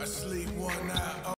I sleep one night.